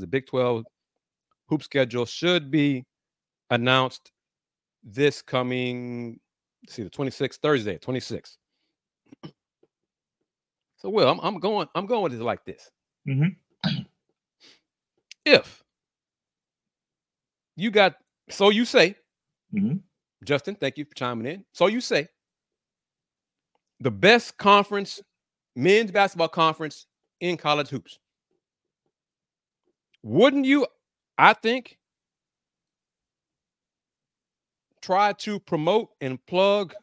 the Big 12 hoop schedule should be announced this coming, see, the 26th, Thursday, 26th. So, Will, I'm, I'm going, I'm going with it like this. Mm-hmm. If you got, so you say, Mhm. Justin, thank you for chiming in. So you say, the best conference, men's basketball conference in college hoops. Wouldn't you, I think, try to promote and plug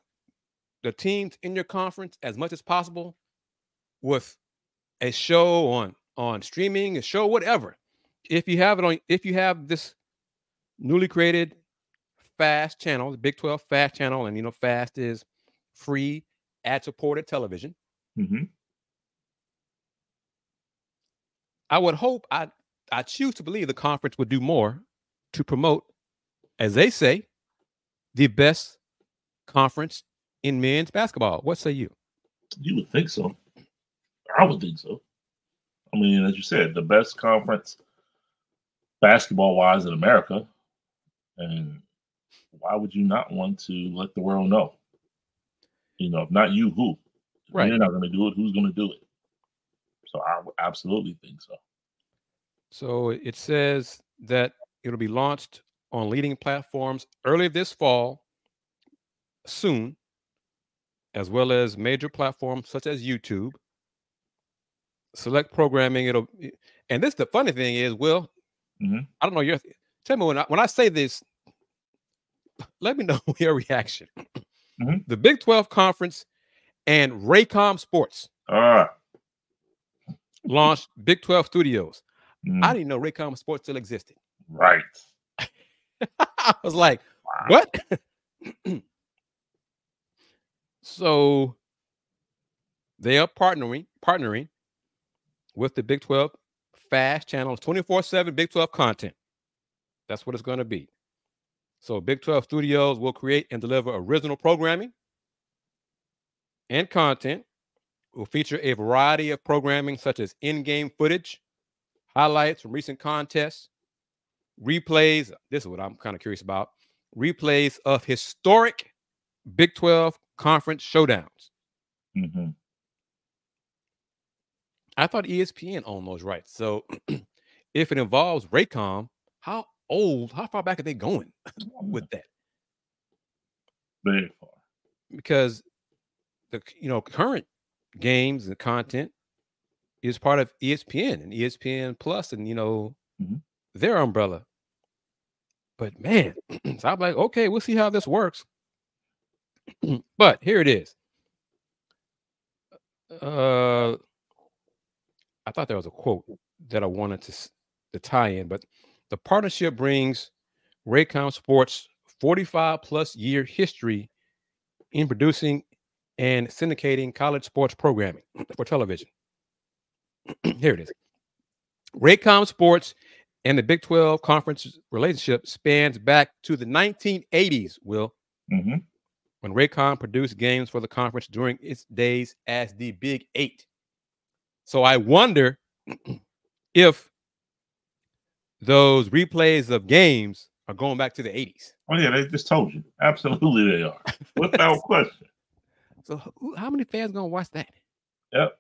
the teams in your conference as much as possible with a show on on streaming, a show, whatever. If you have it on, if you have this newly created fast channel, the Big 12 fast channel, and you know, fast is free ad supported television. Mm-hmm. I would hope I I choose to believe the conference would do more to promote, as they say, the best conference in men's basketball. What say you? You would think so. I would think so. I mean, as you said, the best conference basketball wise in America. And why would you not want to let the world know? You know, if not you, who? If Right. You're not going to do it. Who's going to do it? So I absolutely think so. So it says that it'll be launched on leading platforms early this fall, soon, as well as major platforms such as YouTube. Select programming, it'll and this the funny thing is, Will, Mhm. I don't know your tell me when I when I say this, let me know your reaction. Mhm. The Big 12 conference and Raycom Sports right. launched Big 12 Studios. Mm, I didn't know Raycom Sports still existed. right. I was like, Wow. what? so they are partnering partnering with the Big 12 Fast Channel, 24/7 Big 12 content. That's what it's going to be. So Big 12 Studios will create and deliver original programming and content. Will feature a variety of programming such as in-game footage, highlights from recent contests, replays. This is what I'm kind of curious about. Replays of historic Big 12 conference showdowns. hmm I thought ESPN owned those rights. So if it involves Raycom, how old, how far back are they going with that? Very far. Because the you know current games and content is part of ESPN and ESPN Plus and you know Mhm. their umbrella. But man, so I'm like, okay, we'll see how this works. but here it is. Uh, I thought there was a quote that I wanted to to tie in, but the partnership brings Raycom Sports 45 plus year history in producing and syndicating college sports programming for television. Here it is. Raycom Sports and the Big 12 conference relationship spans back to the 1980s, Will, hmm when Raycom produced games for the conference during its days as the Big Eight. So I wonder if those replays of games are going back to the 80s. Oh yeah, they just told you. Absolutely, they are. Without question. So how many fans going to watch that? Yep.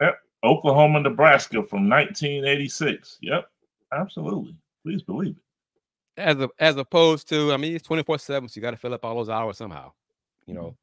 Yep. Oklahoma, Nebraska from 1986. Yep. Absolutely. Please believe it. as a, as opposed to I mean it's 24 7 so you got to fill up all those hours somehow you know